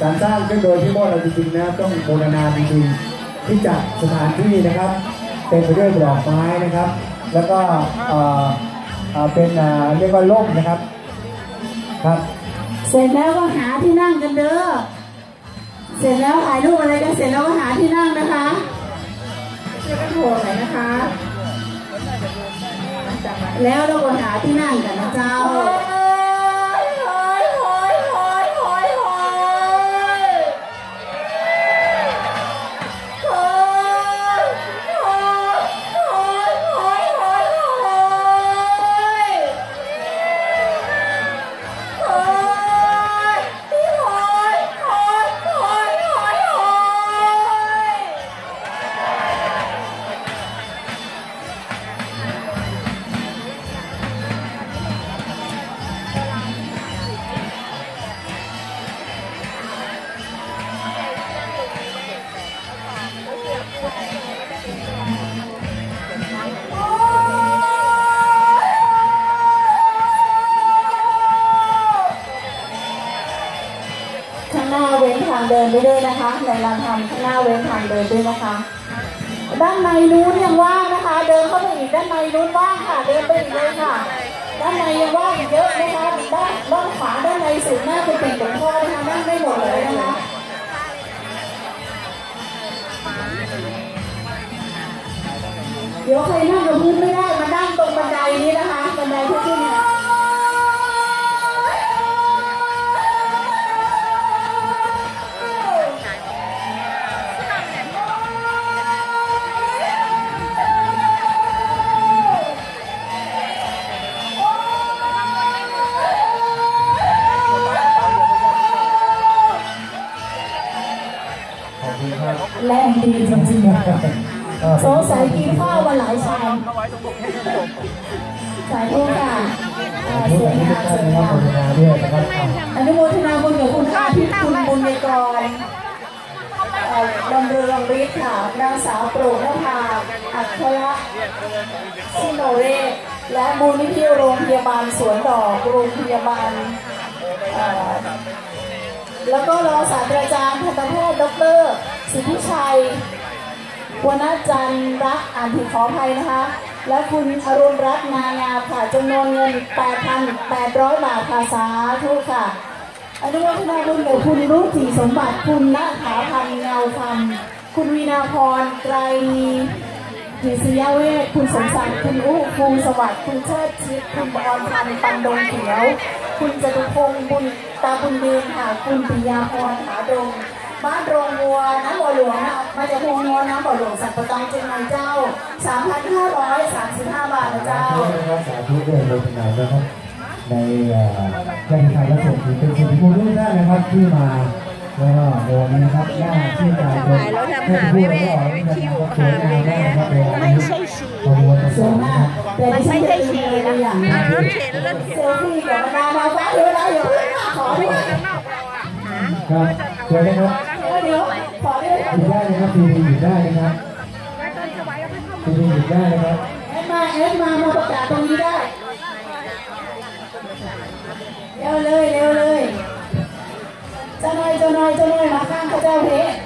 การสร้างขึ้นโดยที่โมดเราจริงๆนะต้องบูรณาจริงๆที่จัดสถานที่นะครับเต็มไปด้วยดอกไม้นะครับ แล้วก็เอ่อเอ่อเป็นอ่าเรียกว่าร่มนะครับครับ เสร็จแล้วก็หาที่นั่งกันเด้อเสร็จแล้วถ่ายรูปอะไรกันเสร็จแล้วก็หาที่นั่งนะคะช่วยกันโทรหน่อยนะคะ แล้วเราก็หาที่นั่งกันนะเจ้าางเดินไปด้วยนะคะ ในลานทำข้างหน้าเว้นทางเดินด้วยนะคะ ด้านในนู้นยังว่างนะคะ เดินเข้าไปอีกด้านในนู้นว่างค่ะ เดินไปอีกเลยค่ะ ด้านในยังว่างอีกเยอะนะคะด้านด้านขวาด้านในสุดหน้าเป็นติ่งหลวงพ่อนะคะนั่งได้หมดเลยนะคะเดี๋ยวใครนั่งกับพื้นไม่ได้มานั่งตรงบันไดนี้นะคะบันไดที่เนี่ยขอ แรงดีจริงๆเอ่อสงสัยกินข้าวมาหลายชามสายทุกค่ะอ่าทุสกวยท่านงามทุกสท่านวยนะครับงามโฆษณาด้วยนะครับอะอนุโมทนาบุญกับคุณค่าพิคุณบุญในกรเอ่อดำเรืองฤทธิ์ค่ะนางสาวโปร่งนภาอัคระชิโนเรศและมูลนิธิโรงพยาบาลสวนดอกโรงพยาบาลเอ่อ แล้วก็รองศาสตราจารย์ทันตแพทย์ดรสิทธิชัยวณจันทร์รักอ่านผิดขออภัยนะคะ และคุณอรุณรัตน์นายาค่ะจำนวนเงิน 8,800 บาทค่ะสาธุค่ะอนุโมทนาบุญกับคุณรุจิสมบัติคุณณถาพันเงาคำคุณวีนาพรไกรกิษยาเวทคุณสมศักดิ์คุณอุภูมิสวัสดิ์คุณเชิดชิดคุณบอลพันธ์ปันดงเขียว คุณจตุพงศ์บุญ ตาบุญเดนค่ะ คุณปิยาพรขาดง บ้านโรงวัวน้ำบ่อหลวงนะมาจากโรงวัวน้ำบ่อหลวงสัมปตองเชียงใหม่เจ้า 3,535 บาทนะสาเจ้าธุนะครับสาธุด้วยโฆษณานะครับ ในเอ่อแรงทางและส่งถึงเป็นสิ่งที่คุณทุกท่านนะครับที่มาแล้วก็โดนนะครับหน้าที่กายถ่ายแล้วทำหาไม่แม่ไม่คิวค่ะไม่แม่ไม่ใช่ฉี่ขบวนสวยมากแต่มันที่ไม่ฉันใช่จะฉี่มีอะไรนะ อย่างอะนี้รถเข็นรถเซลฟี่กับบรรดาดาวฟ้าเดี๋ยวนะเดี๋ยวขอด้วยครับเชิญนะครับเดี๋ยวขอด้วยหยุดได้นะครับทีวีหยุดได้นะครับทีวีหยุดได้นะครับแอดมาแอดมามาประกาศตรงนี้ได้เร็วเลยเร็วเลยเจ้าหน่อยเจ้าหน่อยเจ้าหน่อยมาข้างพระเจ้าเพชร